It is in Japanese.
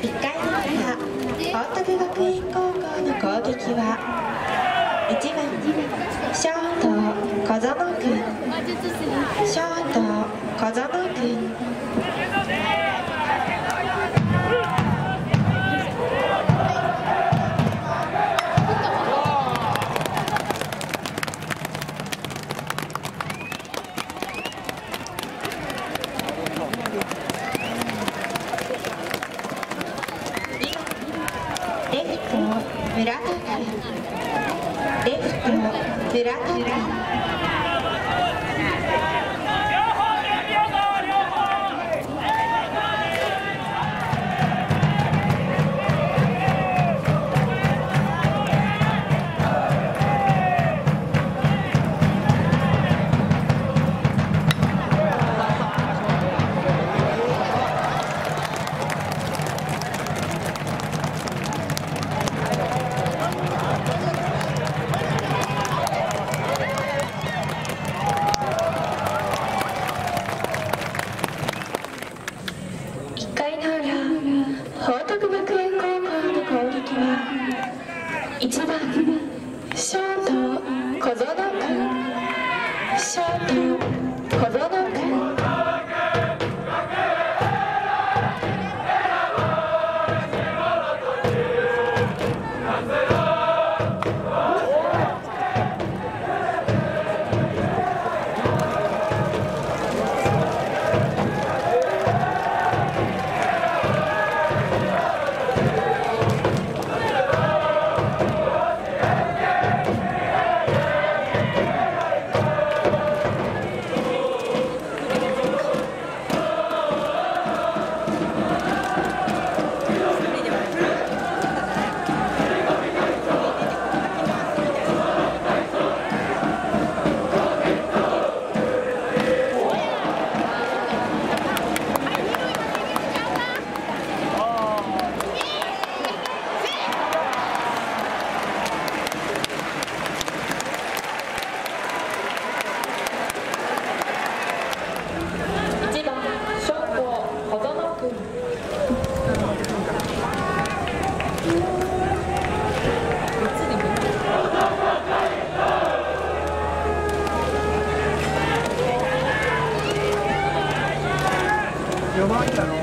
1回の裏報徳学園高校の攻撃は1番ショート小園君ショート小園君 Verá. Eh, Verá. 報徳学園高校の攻撃は1番ショート小園君ショート小園君 Giovanni